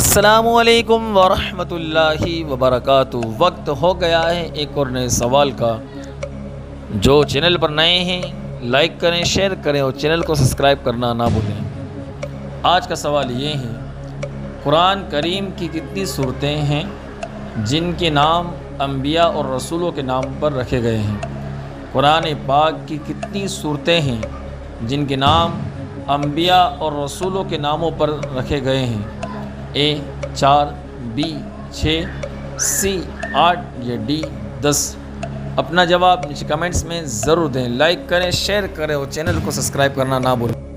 असलकम वरहमतुल्लाहि वबरक वक्त हो गया है एक और नए सवाल का। जो चैनल पर नए हैं, लाइक करें, शेयर करें और चैनल को सब्सक्राइब करना ना भूलें। आज का सवाल ये है, कुरान करीम की कितनी सूरतें हैं, जिनके नाम अम्बिया और रसूलों के नाम पर रखे गए हैं? कुरान पाक की कितनी सूरतें हैं, जिनके नाम अम्बिया और रसूलों के नामों पर रखे गए हैं? ए, चार, बी, छः, सी, आठ या डी, दस। अपना जवाब नीचे कमेंट्स में ज़रूर दें। लाइक करें, शेयर करें और चैनल को सब्सक्राइब करना ना भूलें।